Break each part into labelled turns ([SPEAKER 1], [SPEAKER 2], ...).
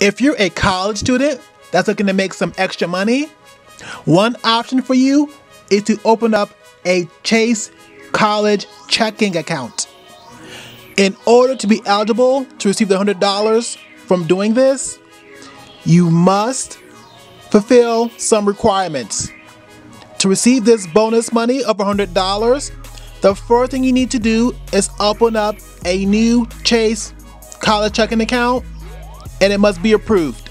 [SPEAKER 1] If you're a college student that's looking to make some extra money, one option for you is to open up a Chase College checking account. In order to be eligible to receive the $100 from doing this, you must fulfill some requirements. To receive this bonus money of $100, the first thing you need to do is open up a new Chase college checking account and it must be approved.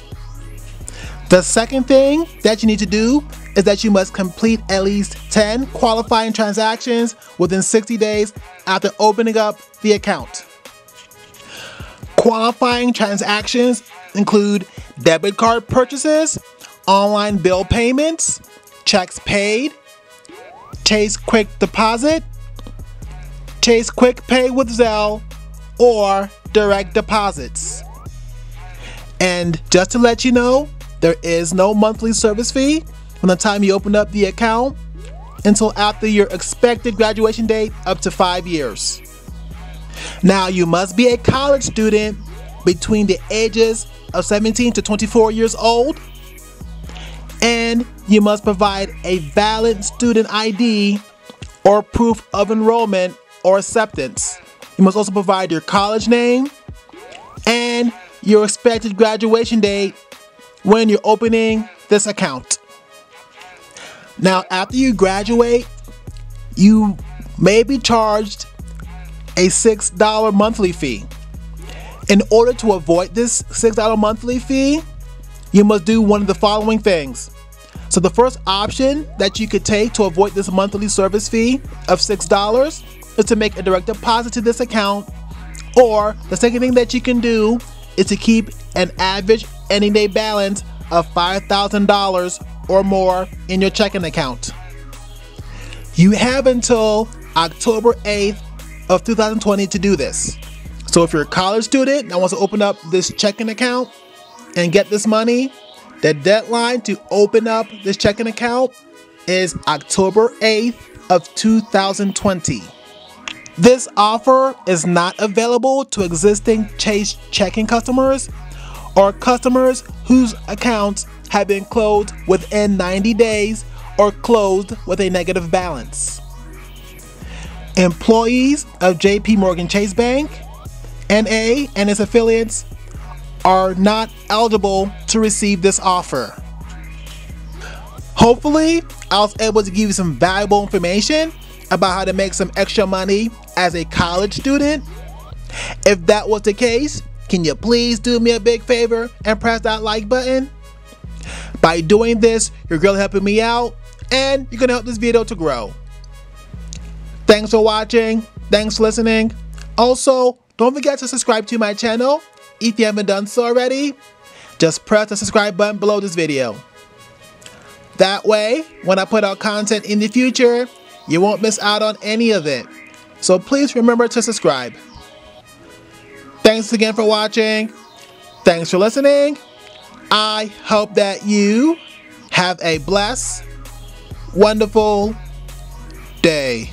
[SPEAKER 1] The second thing that you need to do is that you must complete at least 10 qualifying transactions within 60 days after opening up the account. Qualifying transactions include debit card purchases, online bill payments, checks paid, Chase Quick Deposit, Chase Quick Pay with Zelle, or direct deposits. And just to let you know, there is no monthly service fee from the time you open up the account until after your expected graduation date up to five years. Now, you must be a college student between the ages of 17 to 24 years old, and you must provide a valid student ID or proof of enrollment or acceptance. You must also provide your college name your expected graduation date when you're opening this account. Now, after you graduate, you may be charged a $6 monthly fee. In order to avoid this $6 monthly fee, you must do one of the following things. So, the first option that you could take to avoid this monthly service fee of $6 is to make a direct deposit to this account. Or the second thing that you can do is to keep an average ending day balance of $5,000 or more in your checking account. You have until October 8th of 2020 to do this. So if you're a college student that wants to open up this checking account and get this money, the deadline to open up this checking account is October 8th of 2020. This offer is not available to existing Chase checking customers or customers whose accounts have been closed within 90 days or closed with a negative balance. Employees of JP Morgan Chase Bank, NA, and its affiliates are not eligible to receive this offer. Hopefully, I was able to give you some valuable information about how to make some extra money as a college student? If that was the case, can you please do me a big favor and press that like button? By doing this, you're really helping me out and you're gonna help this video to grow. Thanks for watching. Thanks for listening. Also, don't forget to subscribe to my channel if you haven't done so already. Just press the subscribe button below this video. That way, when I put out content in the future, you won't miss out on any of it. So please remember to subscribe. Thanks again for watching. Thanks for listening. I hope that you have a blessed, wonderful day.